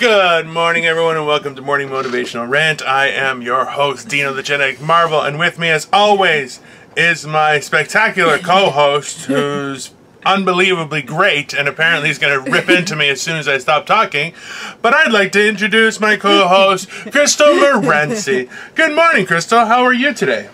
Good morning, everyone, and welcome to Morning Motivational Rant. I am your host, Dino the Genetic Marvel, and with me, as always, is my spectacular co-host, who's unbelievably great, and apparently he's going to rip into me as soon as I stop talking. But I'd like to introduce my co-host, Crystal Morency. Good morning, Crystal. How are you today?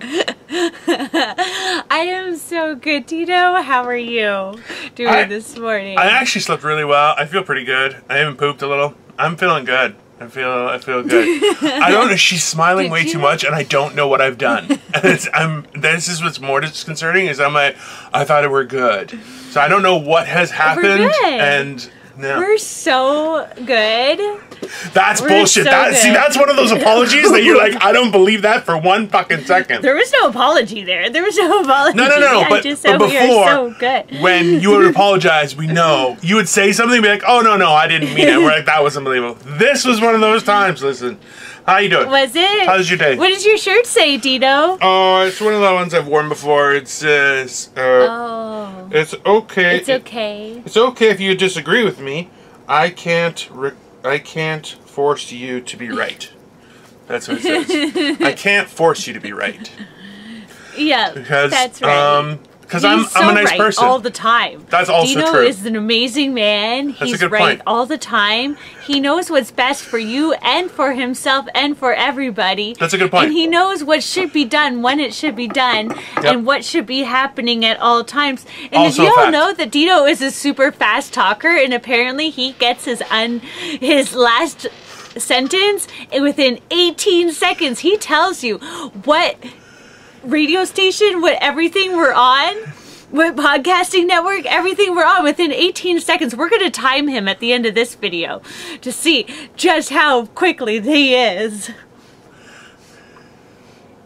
I am so good, Tito. How are you doing I- this morning? I actually slept really well. I feel pretty good. I even pooped a little. I'm feeling good. I feel I feel good. I don't know. She's smiling Did way too much, and I don't know what I've done. And it's, I'm. This is what's more disconcerting. Is I'm like, I thought it were good, so I don't know what has happened. And no, We're so good. that's we're bullshit. so that see, that's one of those apologies that you're like, I don't believe that for one fucking second. There was no apology there. There was no apology. No, no, no, no. I But, just but said we are before, so good. when you would apologize, we know you would say something, and be like, "Oh no, no, I didn't mean it." We're like, "That was unbelievable." This was one of those times. Listen, how you doing? Was it? How's your day? What does your shirt say, Dino? Oh, it's one of the ones I've worn before. It says, uh, Oh, "It's okay. it's okay. It's okay if you disagree with me. I can't. Re- I can't force you to be right." That's what it says. I can't force you to be right Yeah, because that's right. um because I'm He's I'm so a nice right person. all the time. That's also Dino true. is an amazing man. a He's right point. all the time. He knows what's best for you and for himself and for everybody. That's a good point. And he knows what should be done when it should be done and what should be happening at all times. And Also you all know that Dino is a super fast talker and apparently he gets his un his last sentence within 18 seconds. He tells you what radio station, what everything we're on, what podcasting network, everything we're on within 18 seconds. We're going to time him at the end of this video to see just how quickly he is.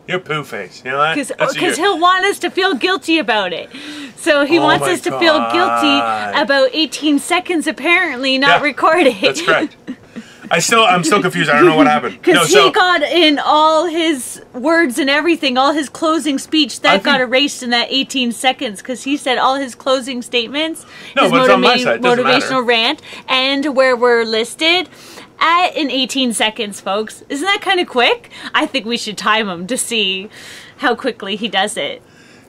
You're poo face. You know that? Because he'll want us to feel guilty about it. So he Oh wants us to feel guilty about 18 seconds apparently not Yeah, recording. That's correct. I still, I'm still confused. I don't know what happened. Because No, he so got in all his words and everything, all his closing speech, that think- got erased in that 18 seconds because he said all his closing statements, No, his but it's on my side, motivational matter. rant, and where we're listed at in 18 seconds, folks. Isn't that kind of quick? I think we should time him to see how quickly he does it.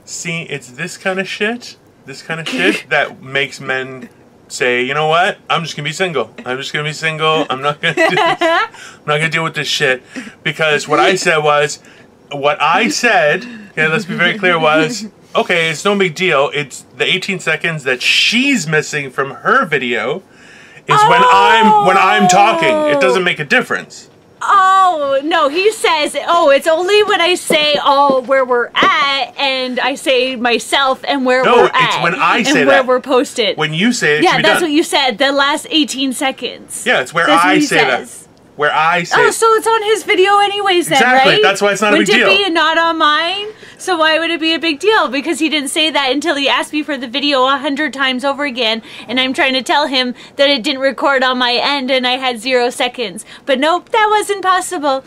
see, it's this kind of shit, this kind of shit that makes men say, you know what? I'm just gonna be single. I'm just gonna be single. I'm not gonna. Do this. I'm not gonna deal with this shit because what I said was, what I said. Okay, let's be very clear. Was okay. It's no big deal. It's the 18 seconds that she's missing from her video. Is when I'm when I'm talking. It doesn't make a difference. Oh no, he says, "Oh, it's only when I say oh where we're at, and I say myself and where No, we're it's at, when I and say where we're posted." When you say it, it yeah, that's done. what you said. The last eighteen seconds. Yeah, it's where That's I say says. that. Where I say Oh, so it's on his video anyways, then, Exactly, right? that's why it's not a Wouldn't big it deal. be and not on mine? So why would it be a big deal? Because he didn't say that until he asked me for the video a hundred times over again, and I'm trying to tell him that it didn't record on my end and I had zero seconds. But nope, that wasn't possible.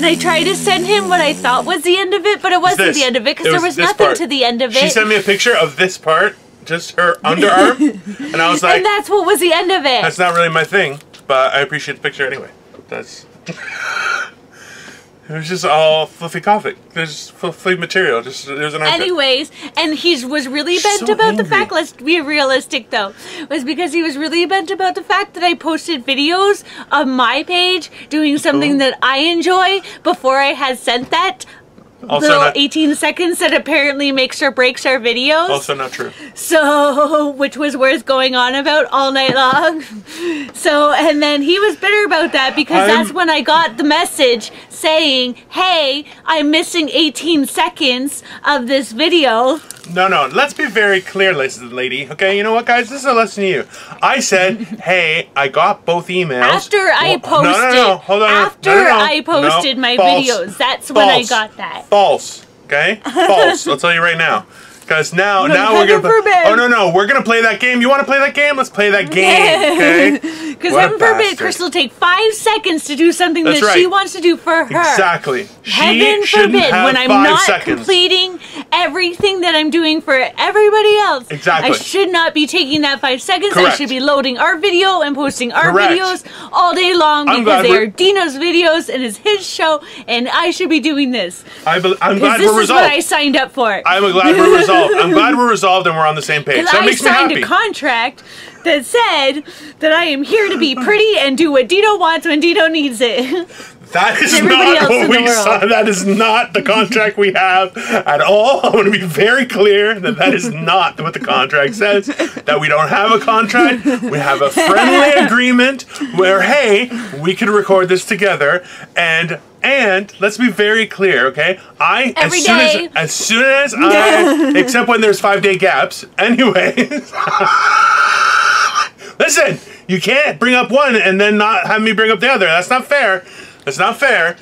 And I tried to send him what I thought was the end of it, but it wasn't the end of it because there was was nothing part. to the end of it. She sent me a picture of this part, just her underarm, and I was like, and that's what was the end of it. "That's not really my thing," but I appreciate the picture anyway. That's. It was just all fluffy coffee. There's fluffy material. Just there's an armpit. Anyways, and he was really She's bent so about the fact, let's be realistic though, was because he was really bent about the fact that I posted videos on my page doing something Ooh. that I enjoy before I had sent that Also little not- 18 seconds that apparently makes or breaks our videos. Also not true. So, which was worth going on about all night long. So, and then he was bitter about that because I'm- that's when I got the message saying, hey, I'm missing 18 seconds of this video. No, no. Let's be very clear, lady. Okay, you know what, guys? This is a lesson to you. I said, "Hey, I got both emails." After I posted, no, no, no. Hold on. after No, no, no. I posted my false. videos, that's when I got that. False. Okay? False. I'll tell you right now. Because now, now we're gonna. Play, forbid. oh no, no, we're gonna play that game. You want to play that game? Let's play that game. Okay? Because heaven forbid. Crystal take five seconds to do something That's that right. she wants to do for her. Exactly. She Heaven forbid when I'm not seconds. completing everything that I'm doing for everybody else. Exactly. I should not be taking that five seconds. I should be loading our video and posting our Correct. videos all day long I'm because they are Dino's videos and it's his show and I should be doing this. I I'm glad this we're is what resolved. I signed up for. I'm glad we're resolved. I'm glad we're resolved and we're on the same page. That I makes me signed happy. a contract that said that I am here to be pretty and do what Dino wants when Dino needs it. That is not what we signed. That is not the contract we have at all. I want to be very clear that that is not what the contract says. That we don't have a contract. We have a friendly agreement where, hey, we can record this together, and and let's be very clear, okay? I Every as soon day. as as soon as I, except when there's five day gaps. Anyways. Listen, you can't bring up one and then not have me bring up the other. That's not fair. That's not fair.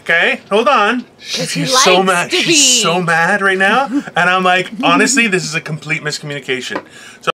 Okay, hold on. She's he so mad. She's so mad right now, and I'm like, honestly, this is a complete miscommunication. So